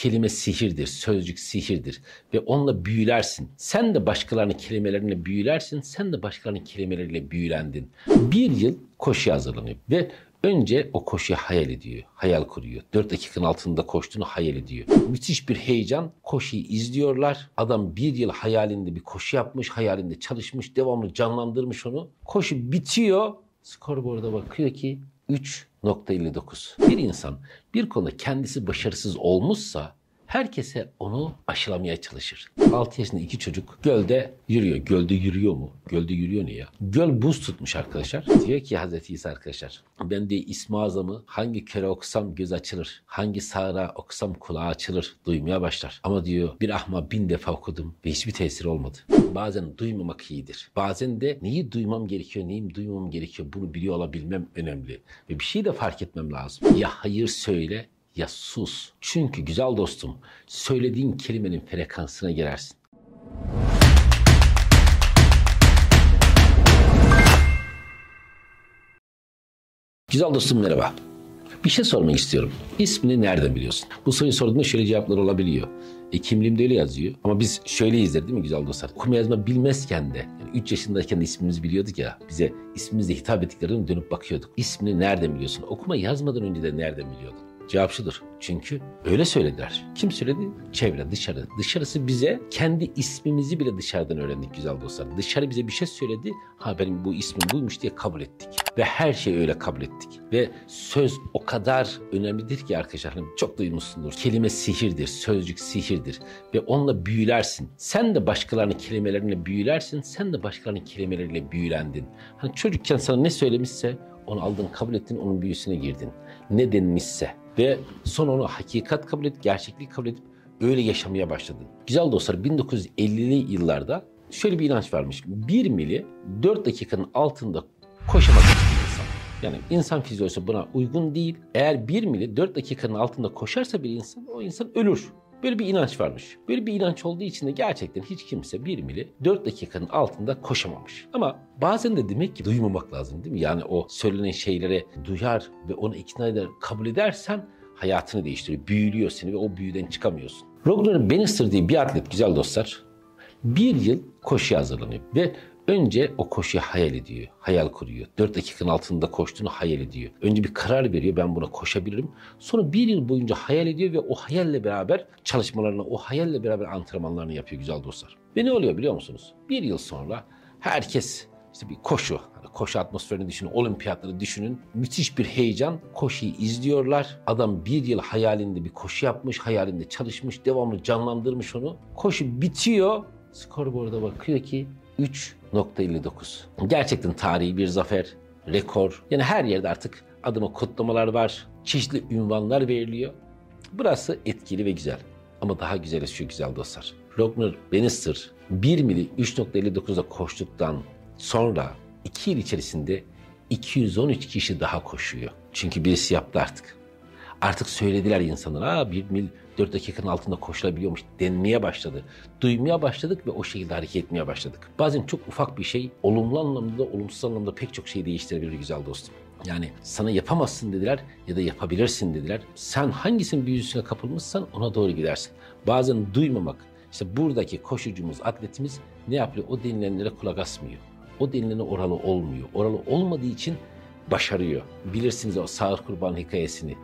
Kelime sihirdir, sözcük sihirdir ve onunla büyülersin. Sen de başkalarının kelimeleriyle büyülersin, sen de başkalarının kelimeleriyle büyülendin. Bir yıl koşuya hazırlanıyor ve Önce o koşuyu hayal ediyor, hayal kuruyor. 4 dakikanın altında koştuğunu hayal ediyor. Müthiş bir heyecan. Koşuyu izliyorlar. Adam bir yıl hayalinde bir koşu yapmış, hayalinde çalışmış, devamlı canlandırmış onu. Koşu bitiyor. Skorboarda bakıyor ki 3.59. Bir insan bir konuda kendisi başarısız olmuşsa herkese onu aşılamaya çalışır. 6 yaşında iki çocuk gölde yürüyor. Gölde yürüyor mu? Gölde yürüyor ne ya? Göl buz tutmuş arkadaşlar. Diyor ki Hazreti İsa arkadaşlar ben de İsmi Azam'ı hangi kere okusam göz açılır. Hangi sağra okusam kulağı açılır. Duymaya başlar. Ama diyor bir ahma bin defa okudum ve hiçbir tesir olmadı. Bazen duymamak iyidir. Bazen de neyi duymam gerekiyor, neyi duymamam gerekiyor bunu biliyor olabilmem önemli. Ve bir şey de fark etmem lazım. Ya hayır söyle ya sus. Çünkü güzel dostum söylediğin kelimenin frekansına girersin. Güzel dostum merhaba. Bir şey sormak istiyorum. İsmini nereden biliyorsun? Bu soruyu sorduğunda şöyle cevaplar olabiliyor. E, kimliğimde öyle yazıyor. Ama biz şöyleyizdir değil mi güzel dostlar? Okuma yazma bilmezken de, yani 3 yaşındayken de ismimizi biliyorduk ya, bize ismimizle hitap ettiklerini dönüp bakıyorduk. İsmini nereden biliyorsun? Okuma yazmadan önce de nereden biliyordun? Cevap. Çünkü öyle söylediler. Kim söyledi? Çevre, dışarı. Dışarısı bize kendi ismimizi bile dışarıdan öğrendik güzel dostlar. Dışarı bize bir şey söyledi. Ha benim bu ismim buymuş diye kabul ettik. Ve her şeyi öyle kabul ettik. Ve söz o kadar önemlidir ki arkadaşlar. Hani çok duymuşsundur. Kelime sihirdir, sözcük sihirdir. Ve onunla büyülersin. Sen de başkalarının kelimeleriyle büyülersin. Sen de başkalarının kelimeleriyle büyülendin. Hani çocukken sana ne söylemişse onu aldın, kabul ettin, onun büyüsüne girdin. Ne denmişse. Ve son onu hakikat kabul edip, gerçeklik kabul edip öyle yaşamaya başladın. Güzel dostlar 1950'li yıllarda şöyle bir inanç varmış. Bir mili 4 dakikanın altında koşamaz bir insan. Yani insan fizyolojisi buna uygun değil. Eğer bir mili 4 dakikanın altında koşarsa bir insan o insan ölür. Böyle bir inanç varmış. Böyle bir inanç olduğu için de gerçekten hiç kimse bir mili 4 dakikanın altında koşamamış. Ama bazen de demek ki duymamak lazım değil mi? Yani o söylenen şeylere duyar ve onu ikna eder, kabul edersen hayatını değiştiriyor. Büyülüyor seni ve o büyüden çıkamıyorsun. Roger Bannister diye bir atlet güzel dostlar. Bir yıl koşuya hazırlanıyor ve Önce o koşuyu hayal ediyor, hayal kuruyor. 4 dakikanın altında koştuğunu hayal ediyor. Önce bir karar veriyor ben buna koşabilirim. Sonra bir yıl boyunca hayal ediyor ve o hayalle beraber çalışmalarını, o hayalle beraber antrenmanlarını yapıyor güzel dostlar. Ve ne oluyor biliyor musunuz? Bir yıl sonra herkes işte bir koşu, hani koşu atmosferini düşünün, olimpiyatları düşünün. Müthiş bir heyecan. Koşuyu izliyorlar. Adam bir yıl hayalinde bir koşu yapmış, hayalinde çalışmış, devamlı canlandırmış onu. Koşu bitiyor. Skorboarda bakıyor ki 3.59. Gerçekten tarihi bir zafer, rekor. Yani her yerde artık adıma kutlamalar var, çeşitli ünvanlar veriliyor. Burası etkili ve güzel. Ama daha güzeli şu güzel dostlar. Rogner Bannister 1 mili 3.59'da koştuktan sonra 2 yıl içerisinde 213 kişi daha koşuyor. Çünkü birisi yaptı artık. Artık söylediler insanlara, Aa, bir mil 4 dakikanın altında koşulabiliyormuş denmeye başladı. Duymaya başladık ve o şekilde hareket etmeye başladık. Bazen çok ufak bir şey olumlu anlamda olumsuz anlamda pek çok şey değiştirebilir güzel dostum. Yani sana yapamazsın dediler ya da yapabilirsin dediler. Sen hangisinin büyüsüne kapılmışsan ona doğru gidersin. Bazen duymamak. İşte buradaki koşucumuz, atletimiz ne yapıyor? O denilenlere kulak asmıyor. O denilene oralı olmuyor. Oralı olmadığı için başarıyor. Bilirsiniz o sağır kurban hikayesini.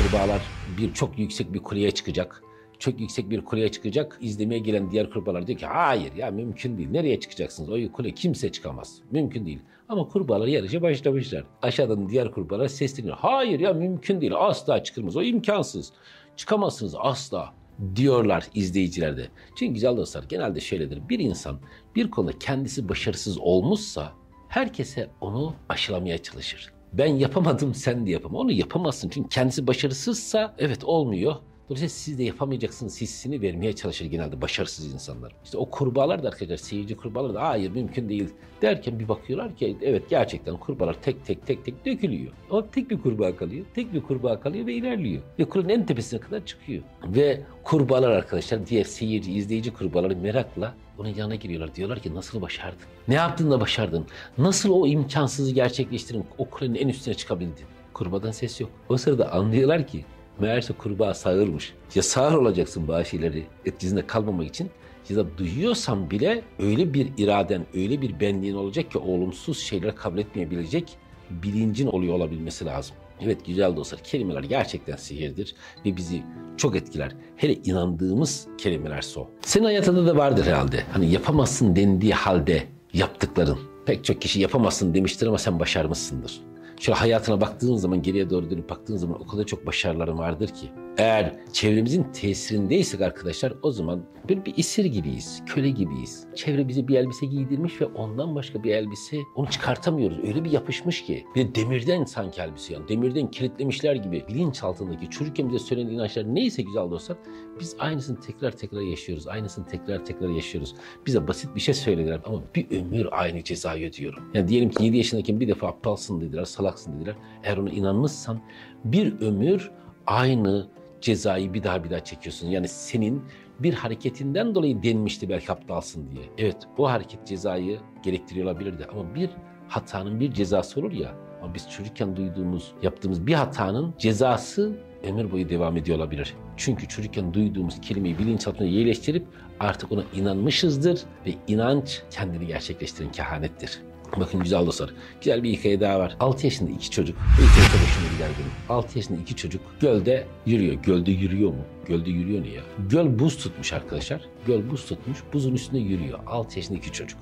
Kurbağalar bir çok yüksek bir kuleye çıkacak. Çok yüksek bir kuleye çıkacak. İzlemeye gelen diğer kurbağalar diyor ki hayır ya mümkün değil. Nereye çıkacaksınız? O kule kimse çıkamaz. Mümkün değil. Ama kurbağalar yarışa başlamışlar. Aşağıdan diğer kurbağalar sesleniyor. Hayır ya mümkün değil. Asla çıkılmaz. O imkansız. Çıkamazsınız asla diyorlar izleyicilerde. Çünkü güzel dostlar genelde şöyledir. Bir insan bir konuda kendisi başarısız olmuşsa herkese onu aşılamaya çalışır. Ben yapamadım sen de yapama. Onu yapamazsın çünkü kendisi başarısızsa evet olmuyor. Dolayısıyla siz de yapamayacaksınız hissini vermeye çalışır genelde başarısız insanlar. İşte o kurbağalar da arkadaşlar seyirci kurbağalar da hayır mümkün değil derken bir bakıyorlar ki evet gerçekten kurbağalar tek tek tek tek dökülüyor. Ama tek bir kurbağa kalıyor. Tek bir kurbağa kalıyor ve ilerliyor. Ve kulenin en tepesine kadar çıkıyor. Ve kurbağalar arkadaşlar diğer seyirci, izleyici kurbağaları merakla onun yanına giriyorlar. Diyorlar ki nasıl başardın? Ne yaptın da başardın? Nasıl o imkansızı gerçekleştirdin? O kulenin en üstüne çıkabildin? Kurbağadan ses yok. O sırada anlıyorlar ki Meğerse kurbağa sağırmış. Ya sağır olacaksın bazı şeyleri etkisinde kalmamak için ya da duyuyorsan bile öyle bir iraden, öyle bir benliğin olacak ki olumsuz şeyleri kabul etmeyebilecek bilincin oluyor olabilmesi lazım. Evet güzel dostlar kelimeler gerçekten sihirdir ve bizi çok etkiler. Hele inandığımız kelimelerse o. Senin hayatında da vardır herhalde. Hani yapamazsın dendiği halde yaptıkların. Pek çok kişi yapamazsın demiştir ama sen başarmışsındır. Şöyle hayatına baktığın zaman geriye doğru dönüp baktığın zaman o kadar çok başarıların vardır ki. Eğer çevremizin tesirindeysek arkadaşlar o zaman böyle bir esir gibiyiz, köle gibiyiz. Çevre bize bir elbise giydirmiş ve ondan başka bir elbise onu çıkartamıyoruz. Öyle bir yapışmış ki. Bir de demirden sanki elbise yani. Demirden kilitlemişler gibi bilinç altındaki çocukken bize söylenen inançlar neyse güzel dostlar biz aynısını tekrar tekrar yaşıyoruz. Aynısını tekrar tekrar yaşıyoruz. Bize basit bir şey söylediler ama bir ömür aynı cezayı ödüyorum. Yani diyelim ki 7 yaşındayken bir defa aptalsın dediler, salaksın dediler. Eğer ona inanmışsan bir ömür aynı cezayı bir daha bir daha çekiyorsun. Yani senin bir hareketinden dolayı denmişti belki aptalsın diye. Evet o hareket cezayı gerektiriyor olabilirdi ama bir hatanın bir cezası olur ya. Ama biz çocukken duyduğumuz, yaptığımız bir hatanın cezası ömür boyu devam ediyor olabilir. Çünkü çocukken duyduğumuz kelimeyi bilinçaltına yerleştirip artık ona inanmışızdır ve inanç kendini gerçekleştiren kehanettir. Bakın güzel dostlar. Güzel bir hikaye daha var. 6 yaşında iki çocuk. Bu hikaye çok hoşuma gider benim. 6 yaşında iki çocuk gölde yürüyor. Gölde yürüyor mu? Gölde yürüyor ne ya? Göl buz tutmuş arkadaşlar. Göl buz tutmuş. Buzun üstünde yürüyor. 6 yaşında iki çocuk.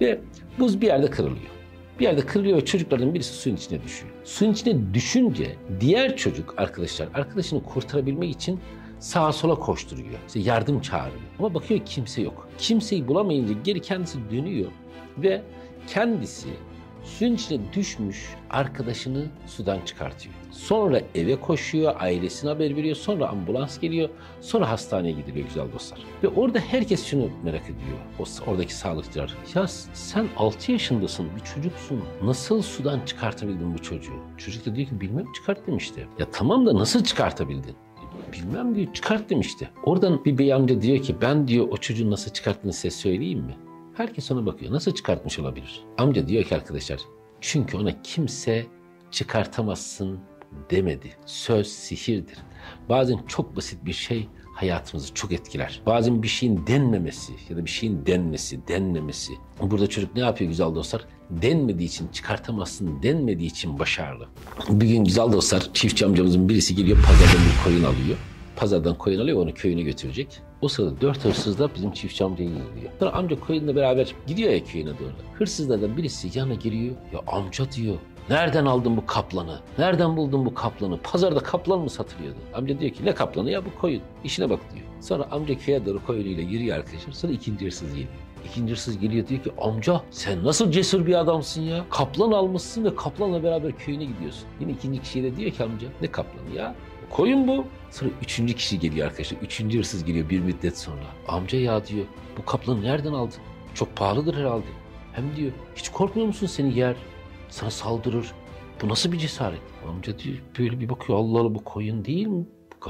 Ve buz bir yerde kırılıyor. Bir yerde kırılıyor ve çocuklardan birisi suyun içine düşüyor. Suyun içine düşünce diğer çocuk arkadaşlar arkadaşını kurtarabilmek için sağa sola koşturuyor. İşte yardım çağırıyor. Ama bakıyor kimse yok. Kimseyi bulamayınca geri kendisi dönüyor ve kendisi içine düşmüş arkadaşını sudan çıkartıyor. Sonra eve koşuyor, ailesine haber veriyor, sonra ambulans geliyor, sonra hastaneye gidiliyor güzel dostlar. Ve orada herkes şunu merak ediyor, o, oradaki sağlıkçılar. Ya sen 6 yaşındasın, bir çocuksun, nasıl sudan çıkartabildin bu çocuğu? Çocuk da diyor ki bilmem çıkarttım işte. Ya tamam da nasıl çıkartabildin? Bilmem diyor çıkart demişti. Oradan bir bey amca diyor ki ben diyor o çocuğu nasıl çıkarttığını size söyleyeyim mi? Herkes ona bakıyor. Nasıl çıkartmış olabilir? Amca diyor ki arkadaşlar çünkü ona kimse çıkartamazsın demedi. Söz sihirdir. Bazen çok basit bir şey hayatımızı çok etkiler. Bazen bir şeyin denmemesi ya da bir şeyin denmesi, denmemesi. Burada çocuk ne yapıyor güzel dostlar? Denmediği için çıkartamazsın, denmediği için başarılı. Bir gün güzel dostlar çiftçi amcamızın birisi geliyor pazardan bir koyun alıyor. Pazardan koyun alıyor onu köyüne götürecek. O sırada dört hırsız da bizim çiftçi amcayı izliyor. Sonra amca koyunla beraber gidiyor ya köyüne doğru. Hırsızlardan birisi yana giriyor. Ya amca diyor Nereden aldın bu kaplanı? Nereden buldun bu kaplanı? Pazarda kaplan mı satılıyordu? Amca diyor ki ne kaplanı ya bu koyun. İşine bak diyor. Sonra amca köye doğru koyunuyla yürüyor arkadaşlar. Sonra ikinci hırsız geliyor. İkinci hırsız geliyor diyor ki amca sen nasıl cesur bir adamsın ya. Kaplan almışsın ve kaplanla beraber köyüne gidiyorsun. Yine ikinci kişiye de diyor ki amca ne kaplanı ya? Koyun bu. Sonra üçüncü kişi geliyor arkadaşlar. Üçüncü hırsız geliyor bir müddet sonra. Amca ya diyor bu kaplanı nereden aldın? Çok pahalıdır herhalde. Hem diyor hiç korkmuyor musun seni yer? Sana saldırır. Bu nasıl bir cesaret? Amca diyor böyle bir bakıyor Allah Allah bu koyun değil mi?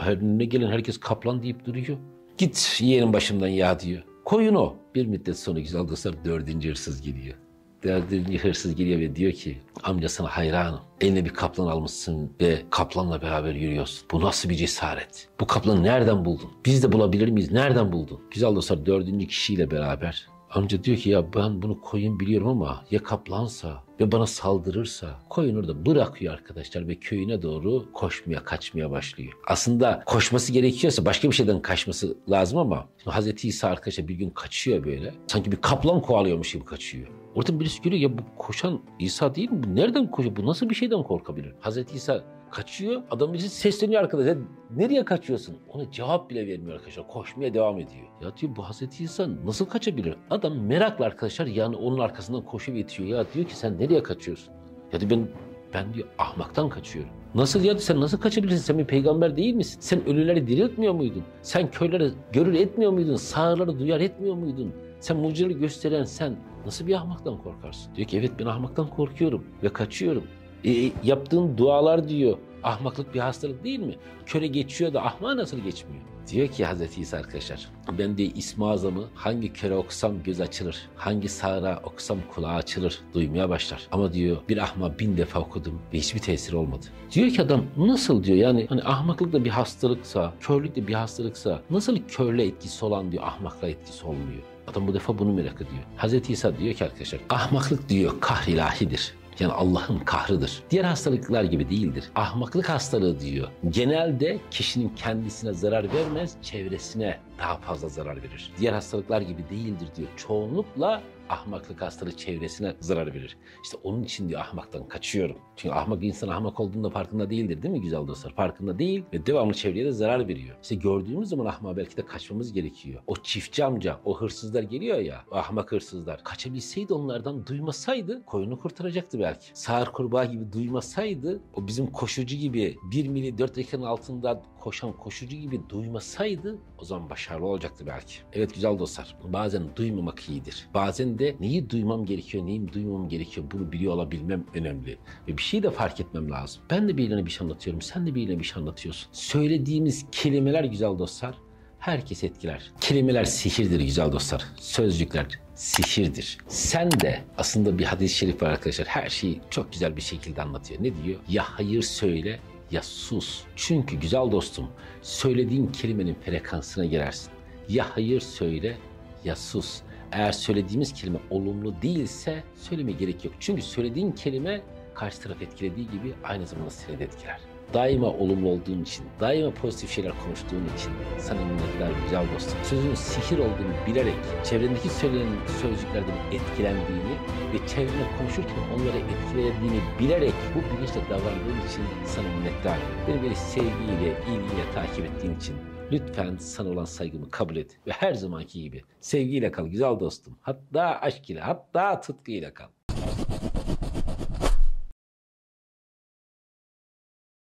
Önüne gelen herkes kaplan deyip duruyor. Git yeğenin başımdan ya diyor. Koyun o. Bir müddet sonra güzel dostlar dördüncü hırsız geliyor. Dördüncü hırsız geliyor ve diyor ki amca sana hayranım. Eline bir kaplan almışsın ve kaplanla beraber yürüyorsun. Bu nasıl bir cesaret? Bu kaplanı nereden buldun? Biz de bulabilir miyiz? Nereden buldun? Güzel dostlar dördüncü kişiyle beraber Amca diyor ki ya ben bunu koyun biliyorum ama ya kaplansa ve bana saldırırsa koyun orada bırakıyor arkadaşlar ve köyüne doğru koşmaya kaçmaya başlıyor. Aslında koşması gerekiyorsa başka bir şeyden kaçması lazım ama Hazreti İsa arkadaşlar bir gün kaçıyor böyle. Sanki bir kaplan kovalıyormuş gibi kaçıyor. Oradan birisi görüyor ya bu koşan İsa değil mi? Bu nereden koşuyor? Bu nasıl bir şeyden korkabilir? Hazreti İsa kaçıyor. Adam bizi sesleniyor arkadaşlar. Nereye kaçıyorsun? Ona cevap bile vermiyor arkadaşlar. Koşmaya devam ediyor. Ya diyor bu Hazreti İsa nasıl kaçabilir? Adam merakla arkadaşlar yani onun arkasından koşup yetiyor. Ya diyor ki sen nereye kaçıyorsun? Ya diyor ben ben diyor ahmaktan kaçıyorum. Nasıl ya sen nasıl kaçabilirsin? Sen bir peygamber değil misin? Sen ölüleri diriltmiyor muydun? Sen köyleri görür etmiyor muydun? Sağırları duyar etmiyor muydun? Sen mucizeleri gösteren sen nasıl bir ahmaktan korkarsın? Diyor ki evet ben ahmaktan korkuyorum ve kaçıyorum. E, yaptığın dualar diyor ahmaklık bir hastalık değil mi? Köre geçiyor da ahma nasıl geçmiyor? Diyor ki Hazreti İsa arkadaşlar, ben diye ismi azamı hangi köre okusam göz açılır, hangi sağra okusam kulağı açılır, duymaya başlar. Ama diyor bir ahma bin defa okudum ve hiçbir tesir olmadı. Diyor ki adam nasıl diyor yani hani ahmaklık da bir hastalıksa, körlük de bir hastalıksa nasıl körle etkisi olan diyor ahmakla etkisi olmuyor. Adam bu defa bunu merak ediyor. Hazreti İsa diyor ki arkadaşlar ahmaklık diyor kahrilahidir. Yani Allah'ın kahrıdır. Diğer hastalıklar gibi değildir. Ahmaklık hastalığı diyor. Genelde kişinin kendisine zarar vermez, çevresine daha fazla zarar verir. Diğer hastalıklar gibi değildir diyor. Çoğunlukla ahmaklık hastalığı çevresine zarar verir. İşte onun için diyor ahmaktan kaçıyorum. Çünkü ahmak insan ahmak olduğunda farkında değildir değil mi güzel dostlar? Farkında değil ve devamlı çevreye de zarar veriyor. İşte gördüğümüz zaman ahmak belki de kaçmamız gerekiyor. O çiftçi amca, o hırsızlar geliyor ya, o ahmak hırsızlar. Kaçabilseydi onlardan duymasaydı koyunu kurtaracaktı belki. Sağır kurbağa gibi duymasaydı, o bizim koşucu gibi bir mili dört ekranın altında koşan koşucu gibi duymasaydı o zaman başarılı olacaktı belki. Evet güzel dostlar bazen duymamak iyidir. Bazen de neyi duymam gerekiyor, neyi duymam gerekiyor bunu biliyor olabilmem önemli. Ve bir şeyi de fark etmem lazım. Ben de birilerine bir şey anlatıyorum, sen de birilerine bir şey anlatıyorsun. Söylediğimiz kelimeler güzel dostlar herkes etkiler. Kelimeler sihirdir güzel dostlar. Sözcükler sihirdir. Sen de aslında bir hadis-i şerif var arkadaşlar. Her şeyi çok güzel bir şekilde anlatıyor. Ne diyor? Ya hayır söyle ya sus. Çünkü güzel dostum söylediğin kelimenin frekansına girersin. Ya hayır söyle ya sus. Eğer söylediğimiz kelime olumlu değilse söylemeye gerek yok. Çünkü söylediğin kelime karşı taraf etkilediği gibi aynı zamanda seni de etkiler. Daima olumlu olduğun için, daima pozitif şeyler konuştuğun için sana minnettar güzel dostum. Sözün sihir olduğunu bilerek, çevrendeki söylenen sözcüklerden etkilendiğini ve çevrende konuşurken onları etkilediğini bilerek bu bilinçle davrandığın için sana minnettar. Beni böyle sevgiyle, ilgiyle takip ettiğin için lütfen sana olan saygımı kabul et. Ve her zamanki gibi sevgiyle kal güzel dostum. Hatta aşk ile, hatta tutkuyla kal.